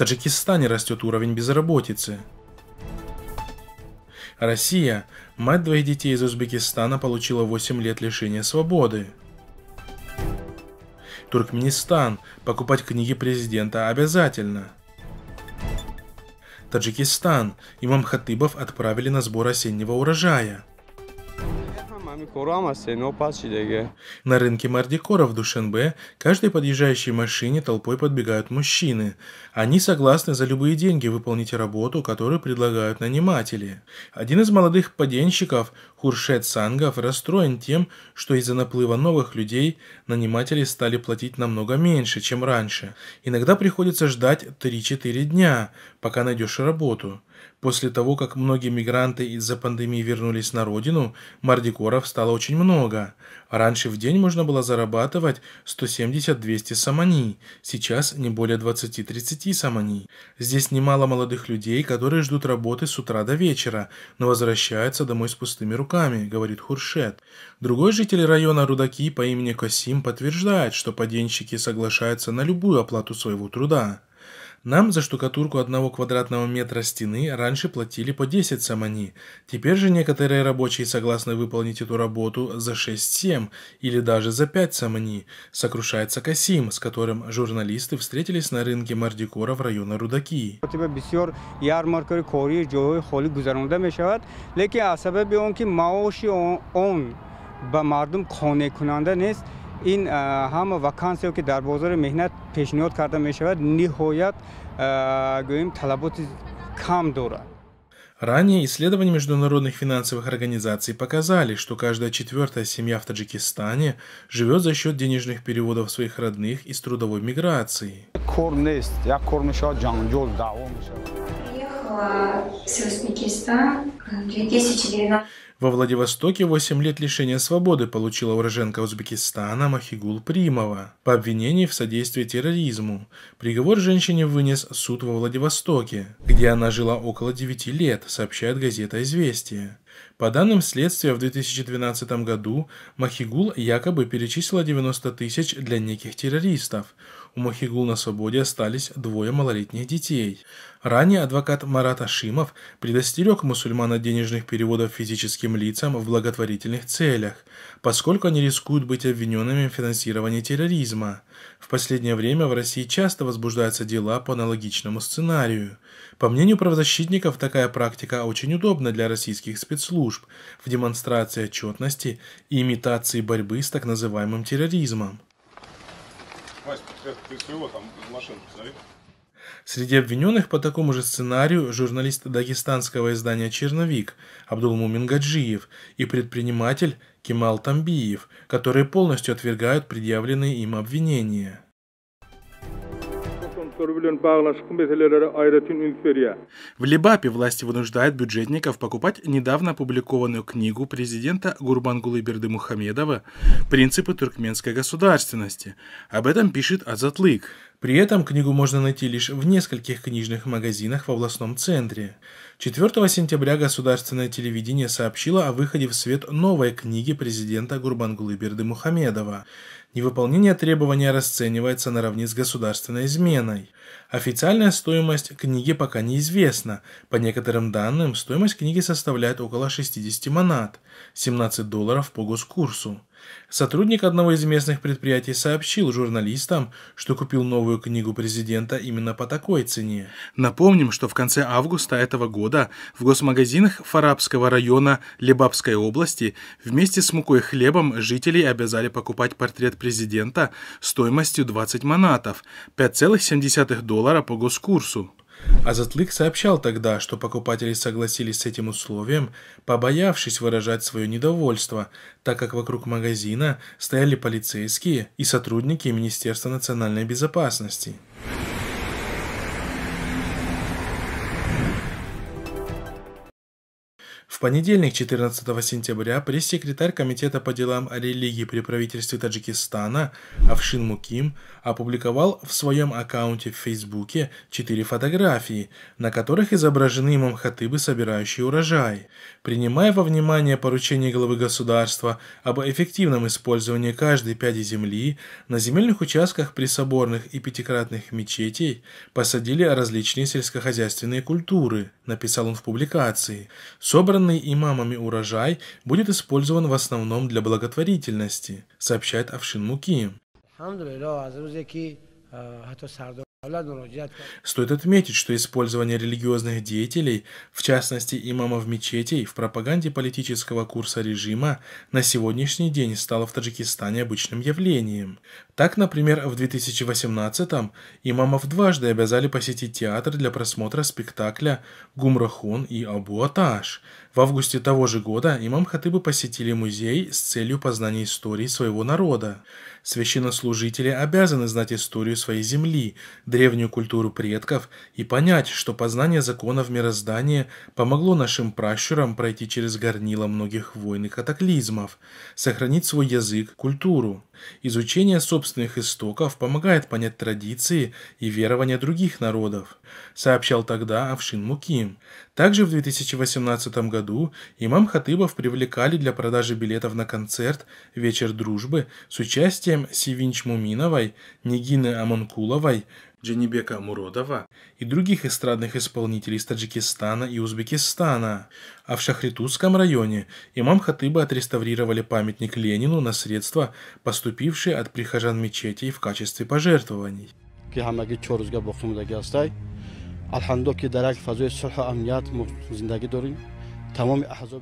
Таджикистане растет уровень безработицы. Россия, мать двоих детей из Узбекистана, получила 8 лет лишения свободы. Туркменистан. Покупать книги президента обязательно. Таджикистан. Имам Хатыбов отправили на сбор осеннего урожая. На рынке Мардикора в Душенбе каждой подъезжающей машине толпой подбегают мужчины. Они согласны за любые деньги выполнить работу, которую предлагают наниматели. Один из молодых поденщиков, Хуршет Сангов, расстроен тем, что из-за наплыва новых людей наниматели стали платить намного меньше, чем раньше. Иногда приходится ждать 3-4 дня, пока найдешь работу. После того, как многие мигранты из-за пандемии вернулись на родину, мардикоров стало очень много. Раньше в день можно было зарабатывать 170-200 самани, сейчас не более 20-30 самани. Здесь немало молодых людей, которые ждут работы с утра до вечера, но возвращаются домой с пустыми руками, говорит Хуршет. Другой житель района Рудаки по имени Косим подтверждает, что поденщики соглашаются на любую оплату своего труда. Нам за штукатурку одного квадратного метра стены раньше платили по 10 самани. Теперь же некоторые рабочие согласны выполнить эту работу за 6-7 или даже за 5 самани, сокрушается Касим, с которым журналисты встретились на рынке Мардикора в районе Рудаки. ба мардум қонекунанда нест ин ҳама вакансие ки дар бозори меҳнат пешниҳод карда мешавад ниҳоят гӯем талаботи кам дорад Ранее исследования международных финансовых организаций показали, что каждая четвертая семья в Таджикистане живет за счет денежных переводов своих родных из трудовой миграции. Приехала с Узбекистана в 2019 во Владивостоке 8 лет лишения свободы получила уроженка Узбекистана Махигул Примова по обвинению в содействии терроризму. Приговор женщине вынес суд во Владивостоке, где она жила около 9 лет, сообщает газета «Известия». По данным следствия, в 2012 году Махигул якобы перечислила 90 тысяч для неких террористов. У Махигул на свободе остались двое малолетних детей. Ранее адвокат Марат Ашимов предостерег мусульман от денежных переводов физическим лицам в благотворительных целях, поскольку они рискуют быть обвиненными в финансировании терроризма. В последнее время в России часто возбуждаются дела по аналогичному сценарию. По мнению правозащитников, такая практика очень удобна для российских спецслужб в демонстрации отчетности и имитации борьбы с так называемым терроризмом. Среди обвиненных по такому же сценарию журналист дагестанского издания «Черновик» Абдулмумин Гаджиев и предприниматель Кемал Тамбиев, которые полностью отвергают предъявленные им обвинения. В Либапе власти вынуждают бюджетников покупать недавно опубликованную книгу президента Гурбангулы Берды Мухамедова «Принципы туркменской государственности». Об этом пишет Азатлык. При этом книгу можно найти лишь в нескольких книжных магазинах в областном центре. 4 сентября государственное телевидение сообщило о выходе в свет новой книги президента Гурбангулы Берды Мухамедова. Невыполнение требования расценивается наравне с государственной изменой. Официальная стоимость книги пока неизвестна. По некоторым данным, стоимость книги составляет около 60 манат, 17 долларов по госкурсу. Сотрудник одного из местных предприятий сообщил журналистам, что купил новую книгу президента именно по такой цене. Напомним, что в конце августа этого года в госмагазинах Фарабского района Лебабской области вместе с мукой и хлебом жителей обязали покупать портрет президента стоимостью 20 манатов, 5,7 доллара по госкурсу. Азатлык сообщал тогда, что покупатели согласились с этим условием, побоявшись выражать свое недовольство, так как вокруг магазина стояли полицейские и сотрудники Министерства национальной безопасности. В понедельник, 14 сентября, пресс-секретарь Комитета по делам религии при правительстве Таджикистана Авшин Муким опубликовал в своем аккаунте в Фейсбуке четыре фотографии, на которых изображены имам Хатыбы, собирающие урожай. Принимая во внимание поручение главы государства об эффективном использовании каждой пяди земли, на земельных участках при соборных и пятикратных мечетей посадили различные сельскохозяйственные культуры, написал он в публикации. Собран Собранный имамами урожай будет использован в основном для благотворительности, сообщает Авшин Муки. Стоит отметить, что использование религиозных деятелей, в частности имамов мечетей, в пропаганде политического курса режима на сегодняшний день стало в Таджикистане обычным явлением. Так, например, в 2018-м имамов дважды обязали посетить театр для просмотра спектакля «Гумрахон» и «Абу Аташ». В августе того же года имам Хатыбы посетили музей с целью познания истории своего народа. Священнослужители обязаны знать историю своей земли, древнюю культуру предков и понять, что познание законов мироздания помогло нашим пращурам пройти через горнило многих войн и катаклизмов, сохранить свой язык, культуру. Изучение собственных истоков помогает понять традиции и верования других народов, сообщал тогда Авшин Муким. Также в 2018 году имам Хатыбов привлекали для продажи билетов на концерт «Вечер дружбы» с участием Сивинч Муминовой, Нигины Аманкуловой, Дженибека Муродова и других эстрадных исполнителей из Таджикистана и Узбекистана. А в Шахритутском районе имам Хатыба отреставрировали памятник Ленину на средства, поступившие от прихожан мечетей в качестве пожертвований. الحمدلله که در یک فضای صلح و امنیت زندگی داریم تمام احزاب